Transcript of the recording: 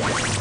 Yeah.